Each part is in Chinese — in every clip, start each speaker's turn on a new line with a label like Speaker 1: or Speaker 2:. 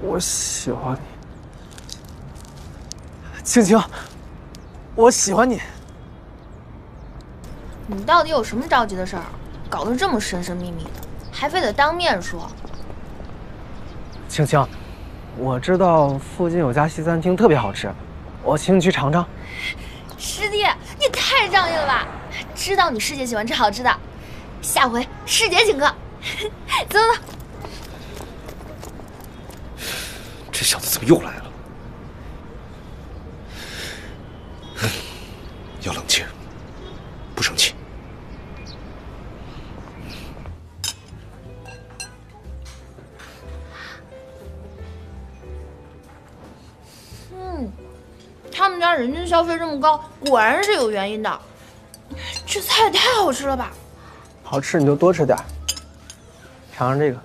Speaker 1: 我喜欢你，青青，我喜欢你。
Speaker 2: 你到底有什么着急的事儿？搞得这么神神秘秘的，还非得当面说。
Speaker 1: 青青，我知道附近有家西餐厅特别好吃，我请你去尝尝。
Speaker 2: 师弟，你太仗义了吧！知道你师姐喜欢吃好吃的，下回师姐请客。走走走。
Speaker 3: 这小子怎么又来了？要冷静，不生气。
Speaker 2: 嗯，他们家人均消费这么高，果然是有原因的。这菜也太好吃了吧！
Speaker 1: 好吃你就多吃点，尝尝这个。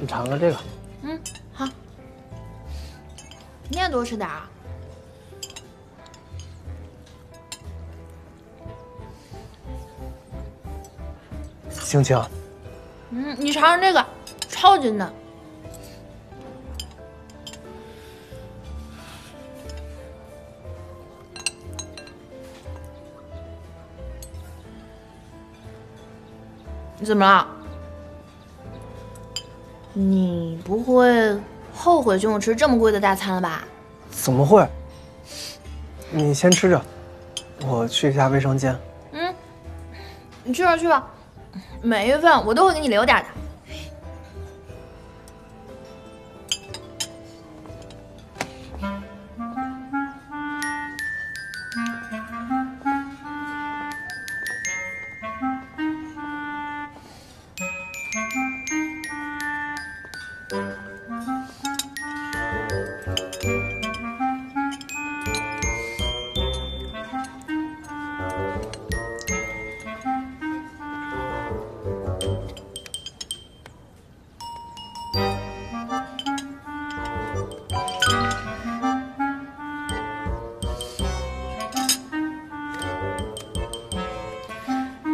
Speaker 1: 你尝尝这个。
Speaker 2: 嗯，好。你也多吃点啊。
Speaker 1: 青青，
Speaker 2: 嗯，你尝尝这个，超级嫩。你怎么了？你不会后悔请我吃这么贵的大餐了吧？
Speaker 1: 怎么会？你先吃着，我去一下卫生间。
Speaker 2: 嗯，你去吧去吧，每一份我都会给你留点的。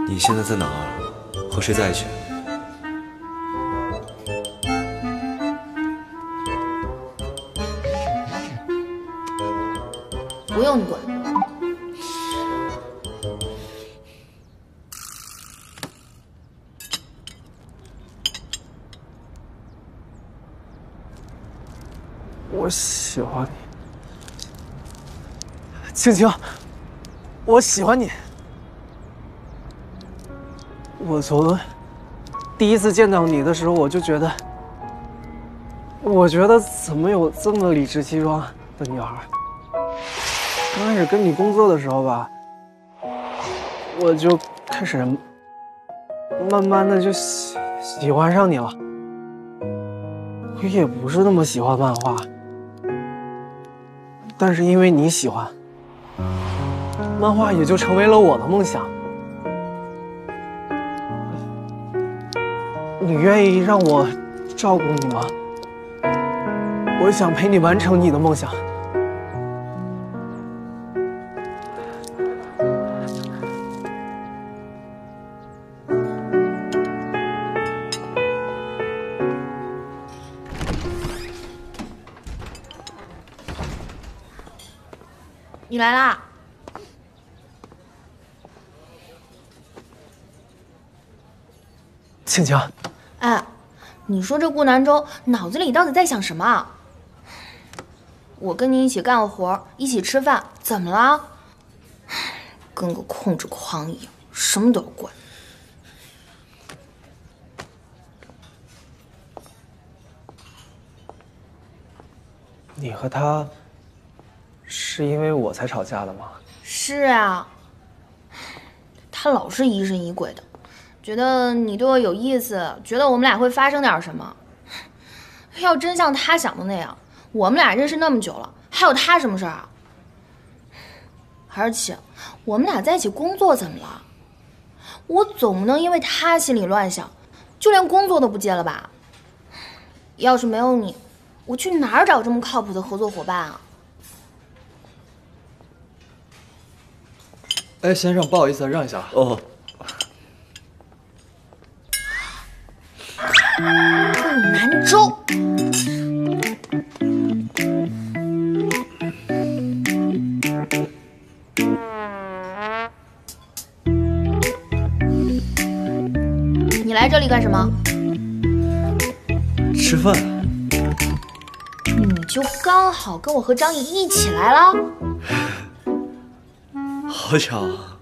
Speaker 3: 你现在在哪儿？和谁在一起？
Speaker 2: 不用你管。
Speaker 1: 我喜欢你，青青，我喜欢你。我从第一次见到你的时候，我就觉得，我觉得怎么有这么理直气壮的女孩？刚开始跟你工作的时候吧，我就开始慢慢的就喜喜欢上你了。我也不是那么喜欢漫画，但是因为你喜欢，漫画也就成为了我的梦想。你愿意让我照顾你吗？我想陪你完成你的梦想。
Speaker 2: 你来啦！
Speaker 1: 青青，
Speaker 2: 哎，你说这顾南州脑子里到底在想什么啊？我跟你一起干活，一起吃饭，怎么了？跟个控制狂一样，什么都要管。
Speaker 1: 你和他是因为我才吵架的吗？
Speaker 2: 是啊，他老是疑神疑鬼的，觉得你对我有意思，觉得我们俩会发生点什么。要真像他想的那样，我们俩认识那么久了，还有他什么事儿啊？而且我们俩在一起工作怎么了？我总不能因为他心里乱想，就连工作都不接了吧？要是没有你，我去哪儿找这么靠谱的合作伙伴啊？
Speaker 4: 哎，先生，不好意思，让一下。
Speaker 3: 哦，
Speaker 2: 顾南州。你来这里干什么？
Speaker 3: 吃饭。
Speaker 2: 你就刚好跟我和张颖一起来了。
Speaker 3: 好巧啊！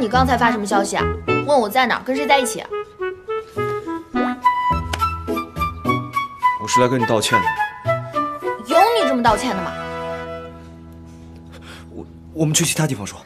Speaker 2: 你刚才发什么消息啊？问我在哪儿，跟谁在一起？
Speaker 3: 我是来跟你道歉的。
Speaker 2: 有你这么道歉的吗？
Speaker 3: 我我们去其他地方说。